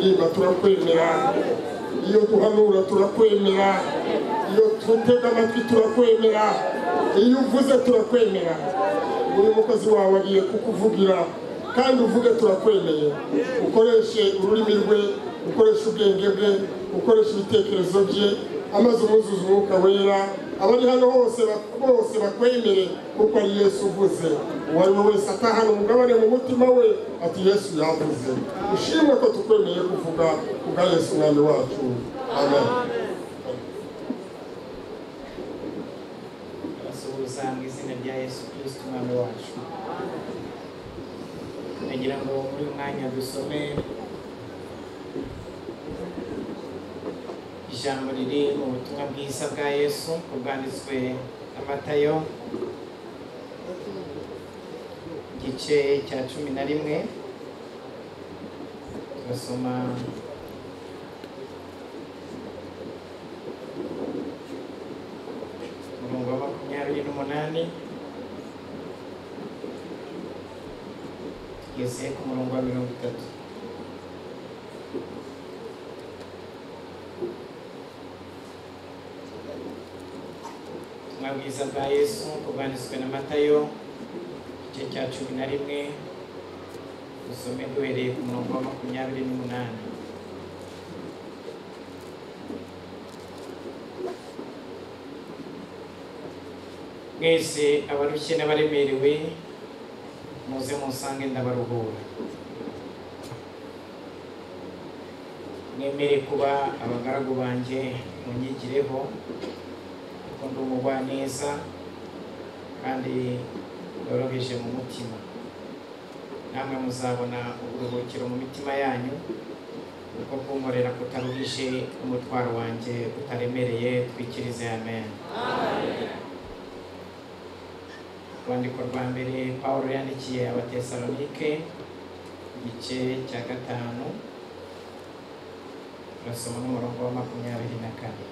turirimba turakwemera iyo duhanura turakwemera iyo tutega amatwi turakwemera iyo uvuze turakwemera buri mukozi wawe agiye kukuvugira kandi uvuge turakwemeye ukoreshe ururimi rwe ukoreshe ubwenge bwe ukoreshe ibitekerezo bye. Amaze umuzuza umwuka wera abari hano hose bose bakwemere kuko ari yesu uvuze. Uwo we wese atahana umugabane mu mutima we ati yesu yavuze. Ushimwe ko tukwemeye kuvuga kubwa yesu umwami wacu. Amen. Mu izina rya yesu umwami wacu. Nagira ngo muri dusome ijambo riri mu butumwa bwiza bwa yesu bwanditswe na matayo igice cya cumi na rimwe. Tugasoma umurongo wa makumyabiri n'umunani. Tugeze ku murongo wa mirongo itatu. Bwiza bwa yesu bwanditswe na matayo igice cya cumi na rimwe dusome duhereye ku murongo wa makumyabiri n'umunani. Mwese abarushye n'abaremerewe muze musange ndabaruhura. Mwemere kuba abagaragu banjye munyigireho kuko ndi umugwaneza kandi yoroheje mu mutima. Namwe muzabona uburuhukiro mu mitima yanyu kuko kunkorera kutaruhije umutwaro wanjye utaremereye twikirize amen. Urwandiko rwa mbere paul yandikiye abatesalonike igice cya gatanu turasoma n'umurongo wa makumyabiri na kane.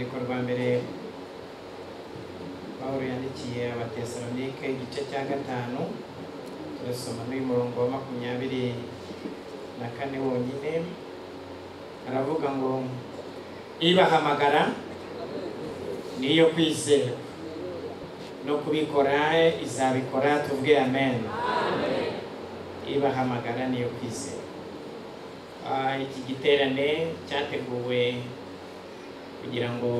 Urwandiko rwa mbere paul yandikiye abatesalonike igice cya gatanu turasoma n'uyu murongo wa makumyabiri na kane wonyine aravuga ngo ibahamagara niyo kwizera no kubikora izabikora tuvuge amen. Ibahamagara niyo kwizera. Ah, iki giterane cyateguwe kugira ngo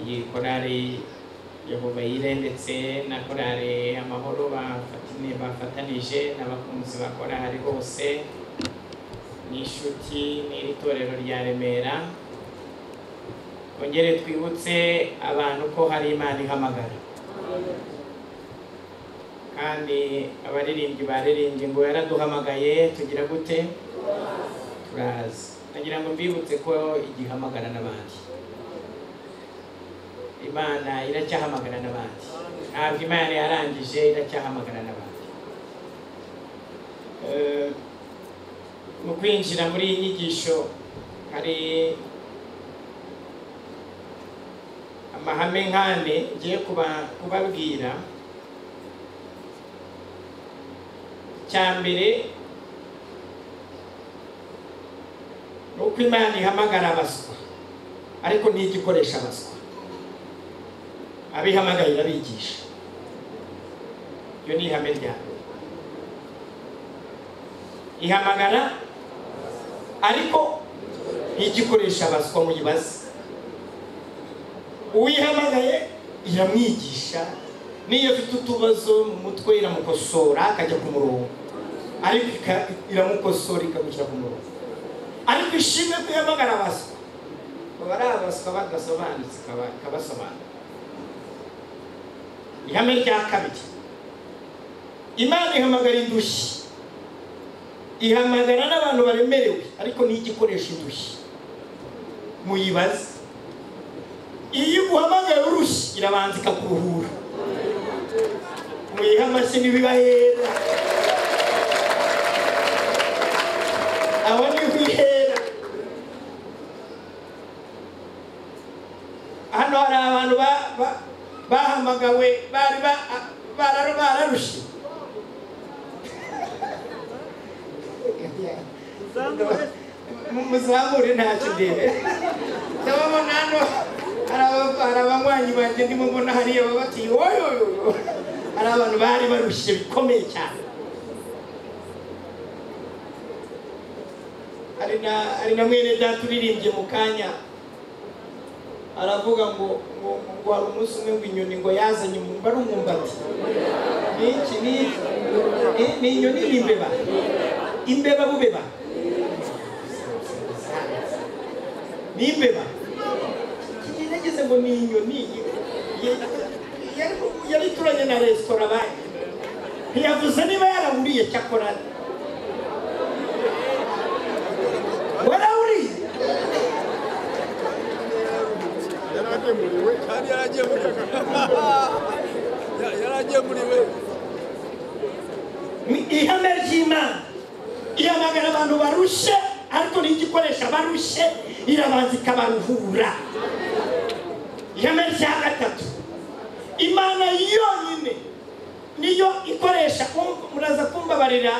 iyi korari yehova yire ndetse na korari amahoro bafatanije n'abakunzi ba korari bose n'inshuti n'iri torero rya remera. Twongere twibutse abantu ko hari imana ihamagara. Kandi abaririmbyi baririmbye ngo yaraduhamagaye tugira gute? Turazi nagira ngo mbibutse ko igihamagara n'abandi. Imana iracyahamagara n'abandi. Ntabwo imana yarangije iracyahamagara n'abandi. Eh, mu kwinjira muri iyi nyigisho hari amahame nkane ngiye kuba- kubabwira. Icya mbere ni uko imana ihamagara abaswa ariko ntijya ikoresha abaswa abihamagaye irabigisha iryo ni ihame rya mbere ihamagara ariko ntijya ikoresha abaswa muyibaze uwihamagaye iramwigisha. N'iyo afite utubazo mu mutwe iramukosora akajya ku murongo. Ariko iramukosora ikamushyira ku murongo. Ariko ishimwe ko ihamagara abaswa baba ari abaswa badasobanutse ikaba- ikabasobanura ihame rya kabiri. Imana ihamagara indushyi. Ihamagara n'abantu baremerewe ariko ntijya ikoresha indushyi. Muyibaze. Iyo uguhamagaye urushyi irabanza ikakuruhura muyihe amashyi ntibibahera hano hari abantu ba- ba- bahamagawe bari ba- bara- bararushe Mu- muzamure ntacyo ndebe ndababona hano hari aba- hari abanywanyi banjye ndimo mbona hariya baba bati oyoyoyo hari abantu bari barushye bikomeye cyane hari na mwene data uririmbye mu kanya. Aravuga ngo ngo hari umunsi umwe ngo inyoni ngo yazanye umwumba ari umwumbati ni iki ni Eh, ni inyoni ni imbeba imbeba bubeba ni imbeba nageze ngo ni inyoni yari ituranye na resitora banki ntiyavuze niba yarahuriye cyakora yaragemuriwe kandi yaragemuriwe Ya- yaragemuriwe ni ihame ry'imana ihamagara abantu barushe ariko n'igikoresha barushe. Irabanza ikabaruhura ihame rya gatatu. Imana yonyine niyo ikoresha. Muraza kumbabarira.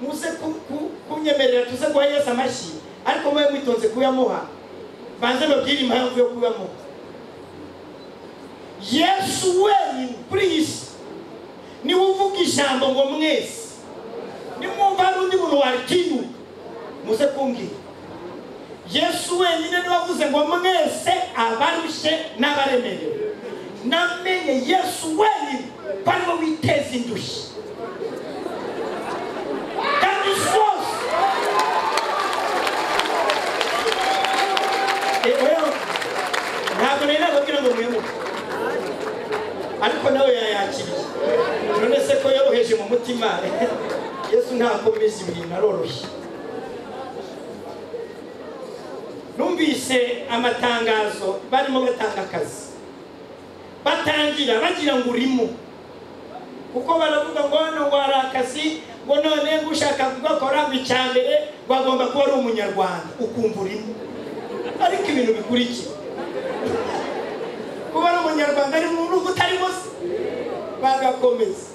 Muze ku- ku- kunyemerera tuze guha yesu amashyi. Ariko mube mwitonze kuyamuha. Banze babwire impamvu yo kuyamuha yesu wenyine ni we uvuga ijambo ngo mwese. Nimwumva hari undi muntu waritinyuka muze kumbwira yesu wenyine ni we wavuze ngo mwese abarushye n'abaremerewe. Namenye yesu wenyine ko ari we witeza indushyi kandi zose ntabwo nari nababwira ngo mwimuke ariko nawe yayakiriye. None se ko yoroheje mu mutima. Yesu ntakomeza ibintu aroroshye numvise amatangazo barimo batanga akazi. Batangira bagira ngo urimo. Kuko baravuga ngo hano hari akazi ngo none ushaka kugakora ngo icya mbere ngo agomba kuba ari umunyarwanda. Ukumva urimo. Ariko ibintu bikurikira. Ari umunyarwanda ari mu rugo utarimo se bagakomeza.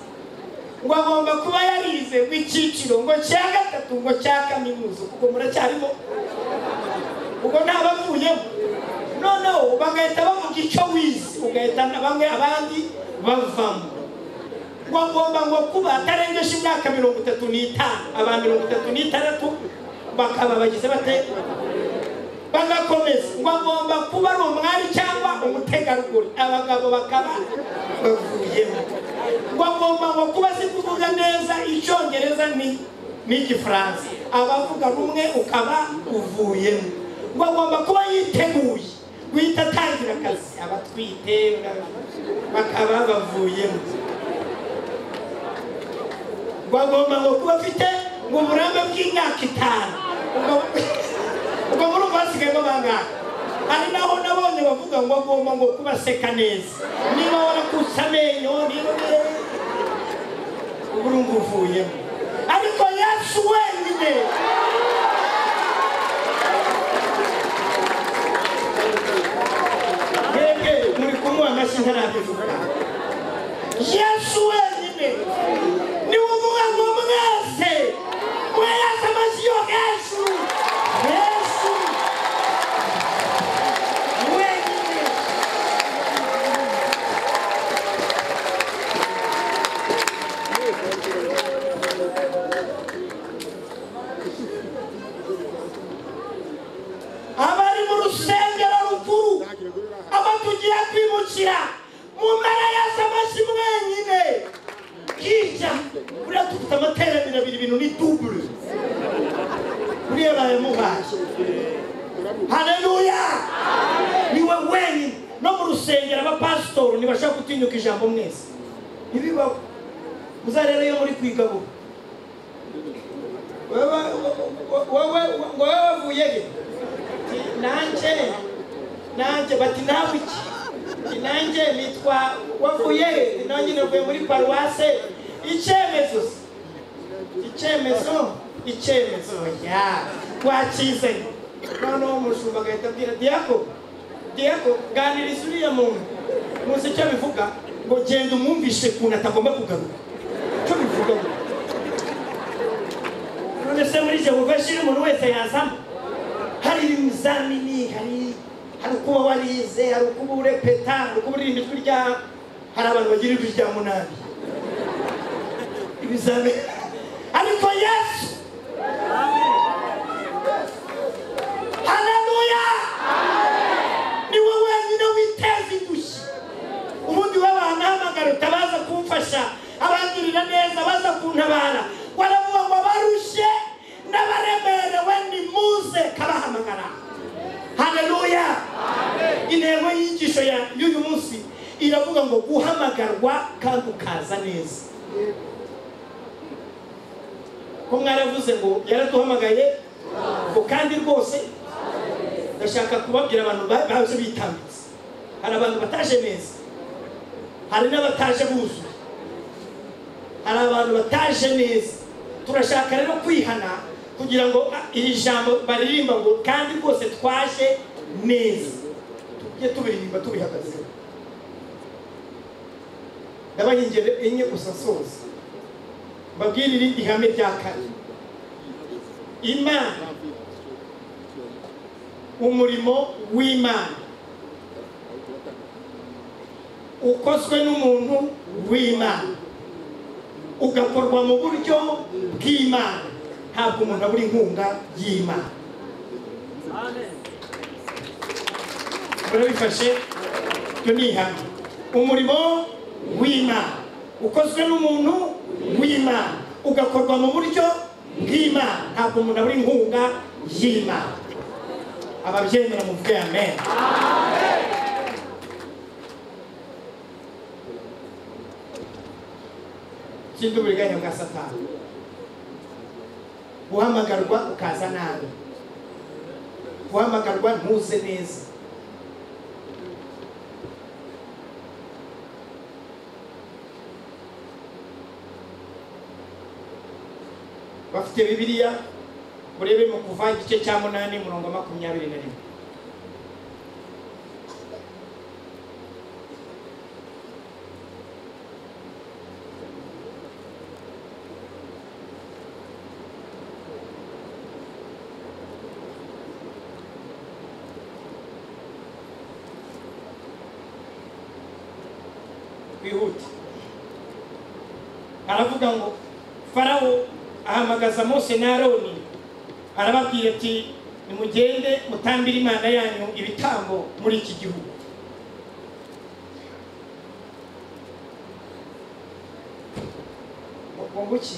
Ngo agomba kuba yarize ngo icyiciro ngo cya gatatu ngo cya kaminuza kuko muracyarimo. Ubwo ntabavuyemo noneho bagahita bavuga icyo wize ugahita bamwe abandi bavamo. Ngo agomba ngo kuba atarengeje imyaka mirongo itatu n'itanu aba mirongo itatu n'itandatu bakaba bagize bate? Bagakomeza. Ngo agomba kuba ari umwari cyangwa umutegarugori abagabo bakaba bavuyemo. Ngo agomba ngo kuba si kuvuga neza icyongereza ni n'igifaransa abavuga rumwe ukaba uvuyemo. Ngo agomba kuba yiteguye. Guhita atangira akazi. Abatwite bakaba bavuyemo. Bagomba ngo kuba afite uburambe bw'imyaka itanu. Ubwo- ubwo muri ubu basigaye bangahe hari naho nabonye bavuga ngo agomba ngo kuba aseka neza niba warakutse amenyo niba ubu urumva uvuyemo ariko yesu wenyine mwebwe muri kumuha amashyi ntarabivuga yesu wenyine nanjye bati nawe iki? Nanjye nitwa wavuye nanjye navuye muri paruwase. Icyemezo icyemezo icyemezo ya wakizanye. Noneho umushumba agahita abwira diyako diyako ganiriza uriya muntu. Muzi icyo bivuga? Ngo genda umwumvishe ukuntu atagomba kugaruka. Icyo bivuga? Ngo none se muri jehova shiri umuntu wese yazamo. Hari ibizamini hari hari ukuba warize hari urepeta hari uririmba ijwi rya hari abantu bagira ijwi rya ariko yesu! Haleluya ni we wenyine witeza indushyi. Ubundi we wanahamagara utabaza kumfasha. Abangirira neza baza kuntabara ngo guhamagarwa kandi ukaza neza. Ko mwaravuze ngo yaraduhamagaye? Ngo kandi rwose ndashaka kubabwira abantu ba- baje bitambitse. Hari abantu bataje neza. Hari n'abataje buzuye. Hari abantu bataje neza. Turashaka rero kwihana kugira ngo ah, iri jambo baririmba ngo kandi rwose twaje neza tujye tubiririmba tubihagazeho ndabaha ingero enye gusa nsoza mbabwire irindi hame rya kane. Imana umurimo w'imana. Ukozwe n'umuntu w'imana. Ugakorwa mu buryo bw'imana. Ntabwo umuntu abura inkunga y'imana. Murabifashe? Ibyo ni ihame umurimo w'imana ukozwe n'umuntu w'imana ugakorwa mu buryo bw'imana ntabwo umuntu abura inkunga y'imana ababyemera muvuge amen. Ikindi uburiganya bwa satani. Guhamagarwa ukaza nabi. Guhamagarwa ntuze neza bafite bibiliya murebe mu kuva igice cya munani murongo makumyabiri na rimwe. Twihute. Aravuga ngo ahamagaza mose na aroni. Arababwira ati nimugende mutambire imana yanyu ibitambo muri iki gihugu. Ngo nguki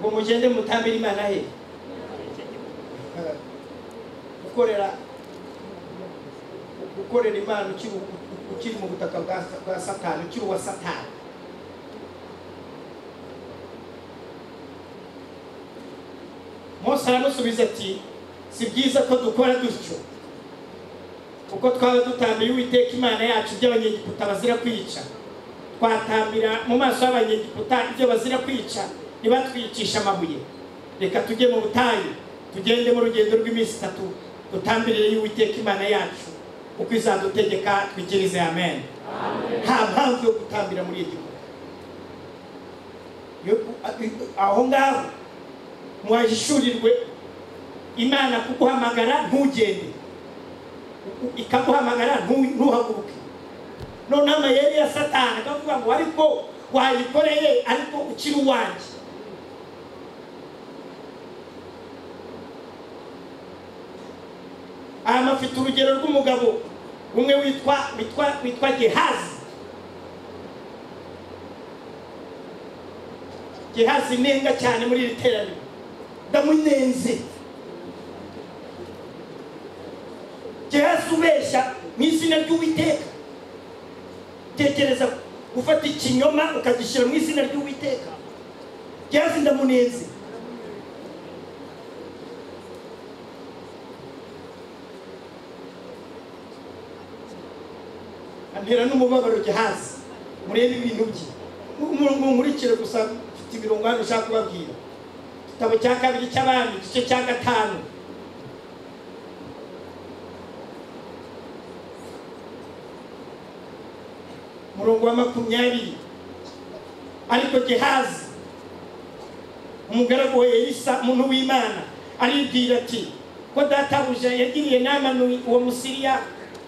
ngo mugende mutambire imana ye gukorera gukorera imana ukiri mu butaka bwa satani ukiri uwa satani. Mose aramusubiza ati si byiza ko dukora dutyo kuko twaba dutambiye uwiteka imana yacu ibyo abanyegiputa bazira kwica. Twatambira mu maso y'abanyegiputa ibyo bazira kwica ntibatwicisha amabuye. Reka tujye mu butayu tugende mu rugendo rw'iminsi itatu dutambirire y'uwiteka imana yacu uko izadutegeka twigirize amen. Nta mpamvu yo gutambira muri egiputa. Aho ngaho mwahishurirwe imana kuguhamagara ntugende ikaguhamagara ntu- ntuhaguruke. Noneho amayeri ya satani akavuga ngo ariko wayikoreye ariko ukiri uwanjye. Aya mafite urugero rw'umugabo umwe witwa witwa witwa gehazi. Gehazi nenga cyane muri iri teraniro. Ndamunenze. Gehazi ubeshya mu izina ry'uwiteka. Tekereza gufata ikinyoma ukagishyira mu izina ry'uwiteka. Gehazi ndamunenze. Antera n'umubabaro gehazi murebe ibintu bye. Munkurikire gusa mfite imirongo hano ushaka kubabwira. igitabo cya kabiri cy'abami igice cya gatanu murongo wa makumyabiri ariko gehazi. Umugaragu wa elisa muntu w'imana aribwira ati ko databuja yagiriye nama uwo musiriya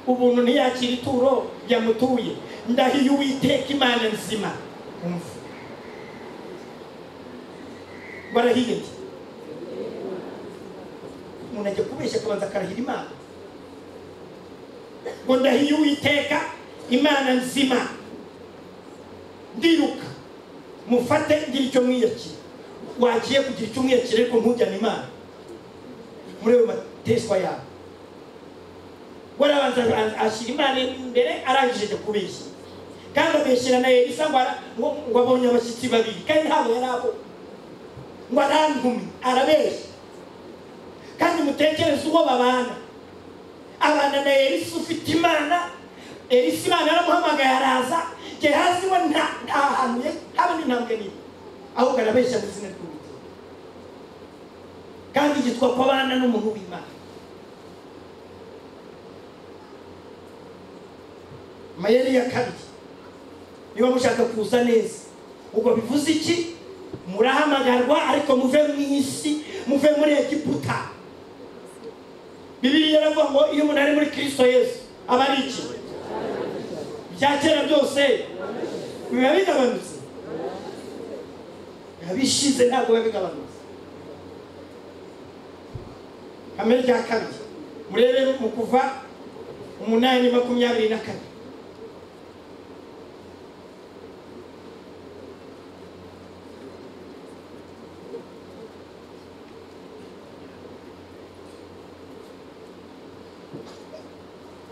ubuntu ntiyakira ituro yamutuye ndahiye uwiteka imana nzima. umva barahiye ati umuntu ajya kubeshya akabanza akarahira imana ngo ndahiye uwiteka imana nzima. Ndiruka. Mufate ngira icyo mwiyakira wagiye kugira icyo umwiyakira ariko ntujyane imana muri ayo mateshwa yawe warabanza ashyira imana imbere arangije ajya kubeshya kandi abeshyira na elisa ngo abonye abashyitsi babiri. Kandi ntabwo yari abo ngo arantumi arabeshya kandi mutekereze uwo babana. Abana na elisa ufite imana. Elisa imana yaramuhamagaye araza. Gehazi we nta hantu ye haba n'intambwe nini ahubwo arabeshya mu izina ry'uwiteka. Kandi yitwa ko abana n'umuntu w'imana. Amayeri ya kabiri. Niba mushaka kuza neza ubwo bivuze iki? Murahamagarwa ariko muve mu isi muve muri egiputa. Bibiriya iravuga ngo iyo umuntu ari muri kristo yesu aba ari iki? Bya kera byose biba bigabanutse. Biba bishize ntabwo biba bigabanutse. Kamere rya kabiri. Murebe mu kuva umunani makumyabiri na kane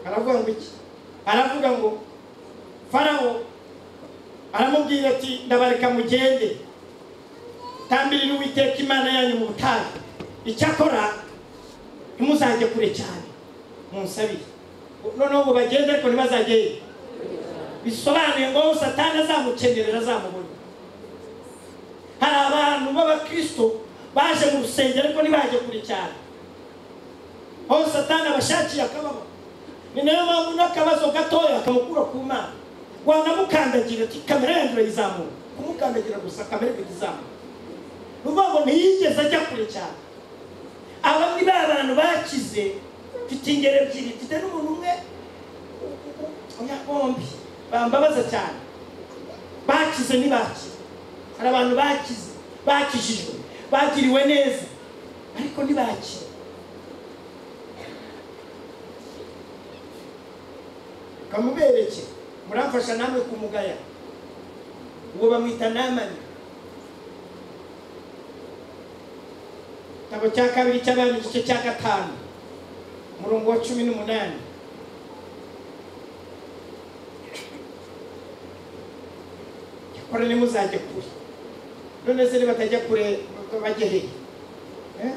aravuga ngo iki aravuga ngo farawo aramubwira ati ndabareka mugende. Tambirira uwiteka imana yanyu mu butayu. Icyakora ntimuzajye kure cyane. Munsabire. Noneho ngo bagende ariko ntibazajyeyo bisobanuye ngo satani azamukenerera azamubona hari abantu b'abakristo baje mu rusengero ariko ntibajye kure cyane. Aho satani abashakiye akababo ni na yo mpamvu n'akabazo gatoya kamukura ku mana. Wanamukandagira ati kamera yanjye urayizamura kumukandagira gusa kamera ikajya ni ukuvuga ngo ntiyigeze ajya kure cyane. Aba ni ba bantu bakize mfite ingero ebyiri. Mfite n'umuntu umwe bombi. Bambabaza cyane. Bakize ntibakire hari abantu bakize bakijijwe bagiriwe neza ariko ntibakire kamubereke muramfasha namwe kumugaya. Uwo bamwita namani igitabo cya kabiri cy'abami igice cya gatanu. Umurongo wa cumi n'umunani. Yakora nimuzajye kure. None se nibatajya kure bajye hehe Eh?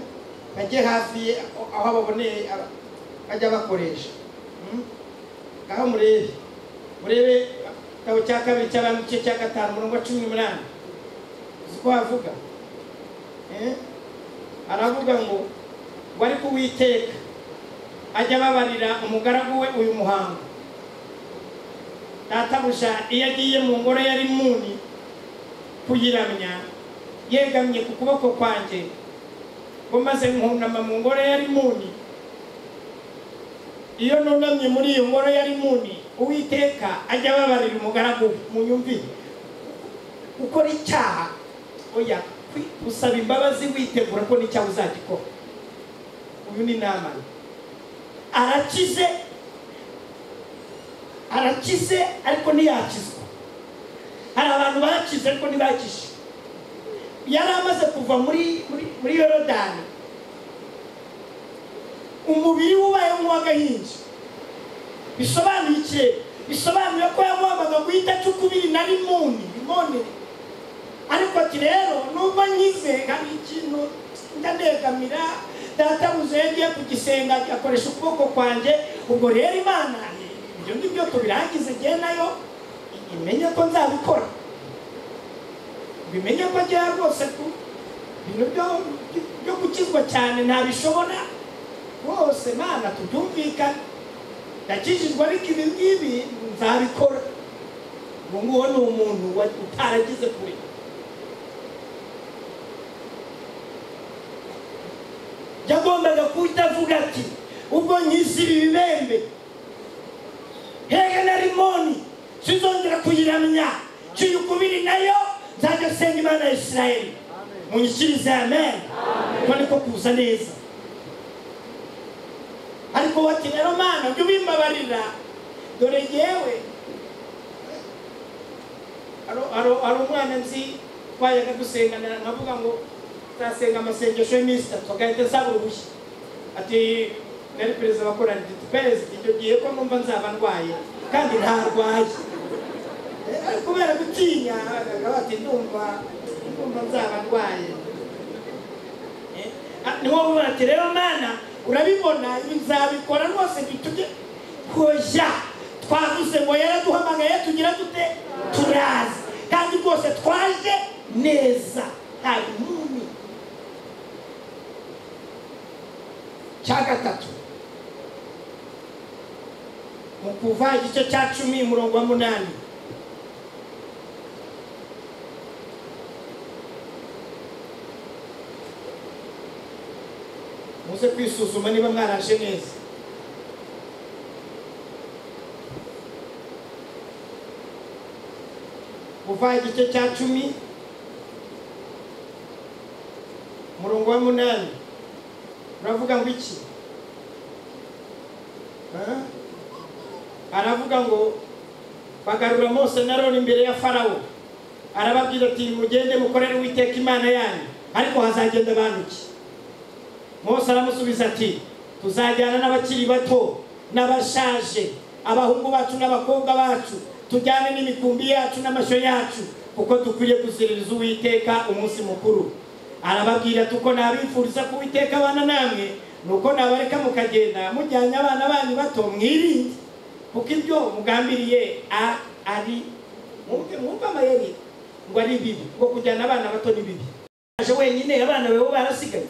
bajye hafi aho baboneye bajya bakoresha. Hmm? Ngaho murebe murebe igitabo cya kabiri cy'abami igice cya gatanu umurongo cumi n'umunani uzi ko havuga aravuga ngo ngo ariko uwiteka ajya ababarira umugaragu we uyu muhango databuja iyo agiye mu ngoro ya rimuni kuyiramya yegamye ku kuboko kwanjye ngo maze nkunama mu ngoro ya rimuni iyo nunamye muri iyo ngoro ya rimuni uwiteka ajya ababarira umugaragu we munyumvire gukora icyaha oya gusaba imbabazi witegura ko n'icyaha uzagikora. Uyu ni namani arakize arakize ariko ntiyakizwa. Hari abantu bakize ariko ntibakishe yari amaze kuva muri muri yorodani. Umubiri we ubaye nk'uw'agahinja bisobanuye iki? Bisobanuye ko yamuhabaga guhita acukubiri na rimuni rimoni? Ariko ati rero nubwo nkize hari ikintu njya negamira databuze yagiye kugisenga akoresha ukuboko kwanjye ubwo rero imana ibyo ngibyo tubirangize njye na yo imenye ko nzabikora. Bimenye ko njyewe rwose ku ibintu byo- byo gukizwa cyane ntabishobora rwose mana tubyumvikane ndakijijwe ariko ibi ngibi nzabikora. Uwo nguwo ni umuntu utaragize kure. Yagombaga guhita avuga ati ubwo nkisira ibibembe hega na rimoni sinzongera kuyiramya. Cyuyukubiri na yo nzajya senga imana ya isirayeli. Munyikirize amen. Ko niko kuza neza. Ariko wati rero mana jya ubimbabarira. Dore ngewe hari umwana nzi twajyaga dusengana nkavuga ngo tuzasenga amasengesho y'iminsi itatu. Agahita asaba uruhushya. Ati nari perezida wa korali ati perezida. Icyo gihe ko numva nzaba ndwaye kandi ntarwaye. Eh, kubera gutinya akavuga ati ndumva ndumva nzaba ndwaye. Eh, ah, ni ho bavuga ati rero mana urabibona nzabikora rwose ntitujye hoya twavuze ngo yaraduhamagaye tugira dute? Turazi. Kandi rwose twaje neza. Nta nuni cya gatatu. Mu kuva igice cya cumi umurongo wa munani. Muze kwisuzuma niba mwaraje neza kuva igice cya cumi umurongo wa munani uravuga ngo iki aravuga ngo bagarura mose na roni imbere ya farawo arababwira ati mugende mukorere uwiteka imana yanyu. Ariko hazagenda abantu ki mose aramusubiza ati tuzajyana n'abakiri bato n'abashaje abahungu bacu n'abakobwa bacu tujyane n'imikumbi yacu n'amashyo yacu kuko dukwiriye kuziririza uwiteka umunsi mukuru. Arababwira ati uko nabifuriza ko uwiteka abana namwe nuko nabareka mukagenda mujyanye abana banyu bato mwirinde. Kuko ibyo mugambiriye ari mwumve amayeri ngo ari bibi ngo kujyana abana bato ni bibi. Aje wenyine abana bawe barasigaye.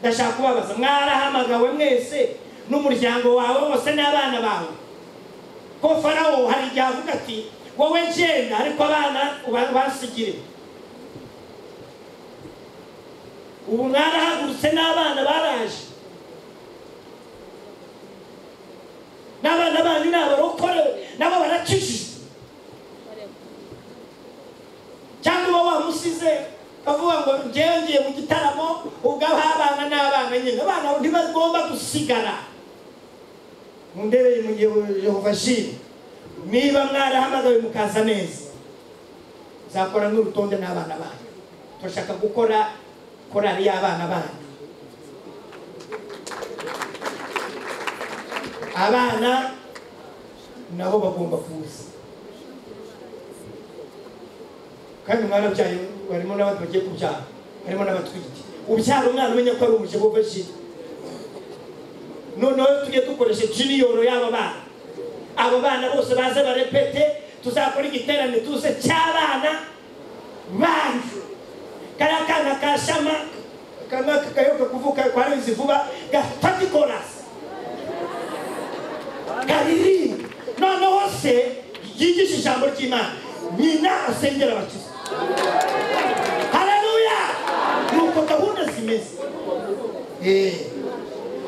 Ndashaka kubabaza mwarahamagawe mwese n'umuryango wawe wose n'abana bawe. Ko farawo hari igihe avuga ati wowe genda ariko abana basigire ubu mwarahagurutse n'abana baraje. N'abana banyu ni abarokore nabo barakijijwe cyangwa uba wamusize avuga ngo njyewe ngiye mu gitaramo ubwo abana n'abana nyine. Abana ntibagomba gusigara. Mu ndebe mu gihe yehova niba mwarahamagawe mukaza neza uzakora n'urutonde n'abana banyu. Turashaka gukora korari y'abana banyu. Abana nabo bagomba kuza. Kandi mwarabyaye harimo n'abandi bagiye kubyara. Harimo n'abatwite. Ubyara umwana umenya ko ari umujehova jiri noneho tujye dukoresha jiniyoro y'aba bana. Abo bana bose baze barepete tuzakora igiterane tuze cy'abana banyu. Kariya kana ka shama kayoka kuvuka kwa rizi vuba gafata ikorasi. Karirimba. Noneho se yigisha ijambo ry'imana. Nyina asengera abakiza. Haleluya nuko gahunda zimeze Eh.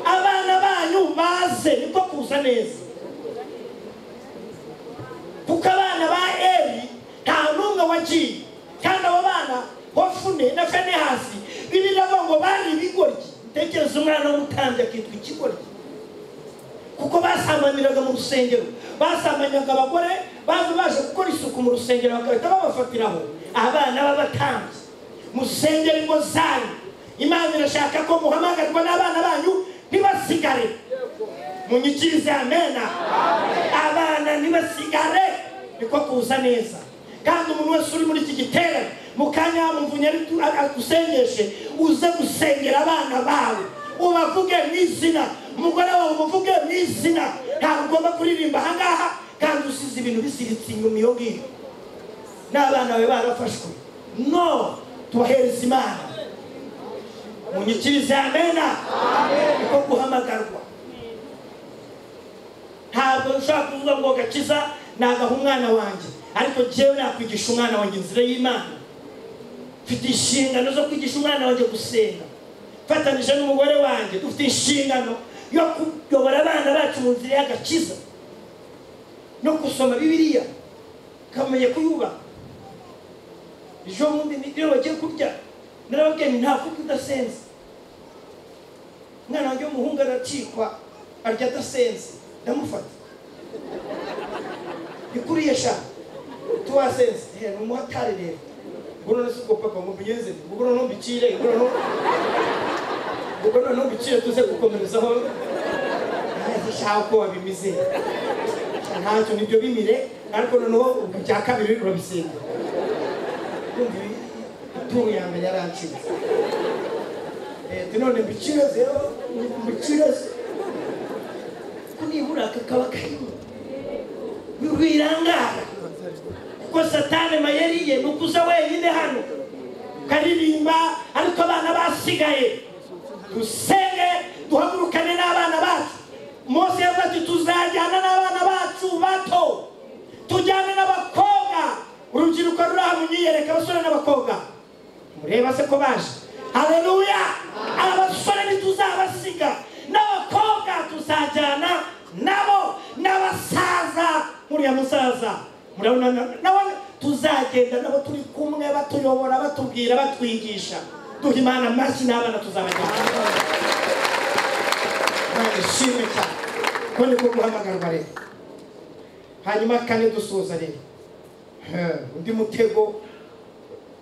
abana banyu baze niko kuza neza kuko abana ba eri nta n'umwe wagiye kandi abo bana hofune na fenehasi bibiravuga ngo bari ibigoryi tekereza umwana w'umutambyi akitwa ikigoryi kuko basambaniraga mu rusengero. Basambanyaga abagore baza baje gukora isuku mu rusengero bagahita babafatiraho. Abana b'abatambyi musengera ingo zanyu imana irashaka ko muhamagarwa n'abana banyu ntibasigare. Munyikirize amena abana ntibasigare. Niko kuza neza. Kandi umuntu wese uri muri iki giterane mu kanya wamuvunye agusengeshe uze gusengera abana bawe. Ubavuge mu izina. Umugore wawe umuvuge mu izina. Ntabwo ugomba kuririmba. Ahangaha kandi usize ibintu bisiritse inyuma iyo ngiyo. N'abana bawe barafashwe. No tubahereza imana. Munyikirize amena niko guhamagarwa. Ntabwo ushobora kuvuga ngo gakiza nagaha umwana wanjye. Ariko jyewe nakwigisha umwana wanjye inzira y'imana. Mfite inshingano zo kwigisha umwana wanjye gusenga. Mfatanije n'umugore wanjye. Dufite inshingano yo kuyobora abana bacu mu nzira y'agakiza. No gusoma bibiliya ukamenya kuyubaha ejo bundi niyo bagiye kurya. Narababwiye nti nta kurya udasenze umwana wanjye w'umuhungu aracikwa arya adasenze. Ndamufata. Ni kuriya sha. Tuwasenze. He ni umuhatari rero. Ubwo none si ubwo papa ngo mbigenze ubwo noneho mbicire ubwo noneho ubwo noneho mbicire tuze gukomerezaho. Shaka uko wabimize ntacyo nibyo bimire ariko noneho ubwo bya kabiri urabisenga kumva ituru ya mbere yarancitse none mbicire rero mbicire ko nibura kakaba karimo rwirangara kuko satane mayeri ye ni ukuza wenyine hano. Ukaririmba ariko abana basigaye. Dusenge duhagurukane n'abana bacu mose yavuze ati tuzajyana n'abana bacu bato. Tujyane n'abakobwa. Urubyiruko ruri aha munyiyereka abasore n'abakobwa. Mureba se ko baje. Haleluya! Abasore ntituzabasiga. N'abakobwa tuzajyana nabo n'abasaza nk'uriya musaza. Murabona nawe tuzagenda nabo turi kumwe batuyobora batubwira batwigisha. Duha imana amashyi n'abana tuzabajyana. Ishimwe cyane ko niko guhamagarwa rero hanyuma kane dusoza rero undi mutego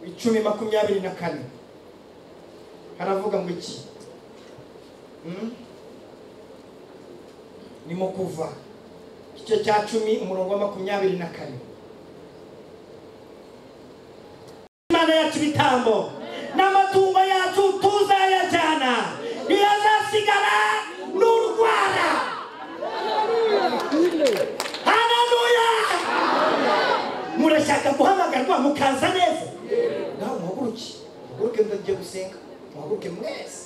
icumi makumyabiri na kane haravuga ngo iki ni mu kuva. Igice cya cumi umurongo wa makumyabiri na kane imana yacu ibitambo n'amatungo yacu tuzayajyana haleluya murashaka guhamagarwa mukaza neza. Nawe muhaguruke. Muhaguruke ndagiye gusenga. Muhaguruke mwese.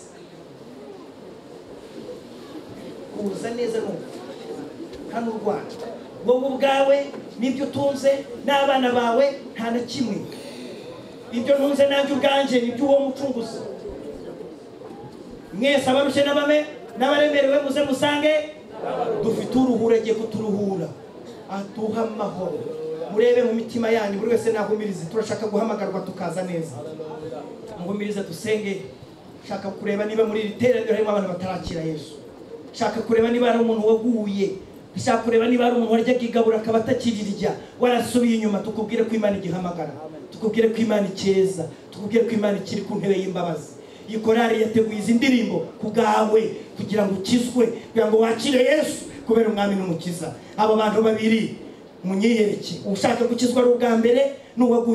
Kuza neza numva hano u rwanda wowe ubwawe n'ibyo utunze n'abana bawe nta na kimwe. Ibyo ntunze nanjye ubwanjye ni iby'uwo mucunguzi. Mwese abarushye n'abame n'abaremerewe muze musange. Dufite uruhura agiye kuturuhura. Aduha amahoro murebe mu mitima yanyu buri wese nahumirize. Turashaka guhamagarwa tukaza neza. Muhumirize dusenge. Shaka kureba niba muri iri teraniro harimo abantu batarakira yesu. Shaka kureba niba hari umuntu waguye. Shaka kureba niba hari umuntu waryaga igaburo akaba atakirirya warasubiye inyuma tukubwire ko imana igihamagara. Tukubwire ko imana ikeza. Tukubwire ko imana ikiri ku ntebe y'imbabazi. Iyi korari yateguye izi ndirimbo ku bwawe kugira ngo ukizwe kugira ngo wakire yesu kubera umwami n'umukiza. Abo bantu babiri munyiyereke ushaka gukizwa ari ubwa mbere n'uwaguye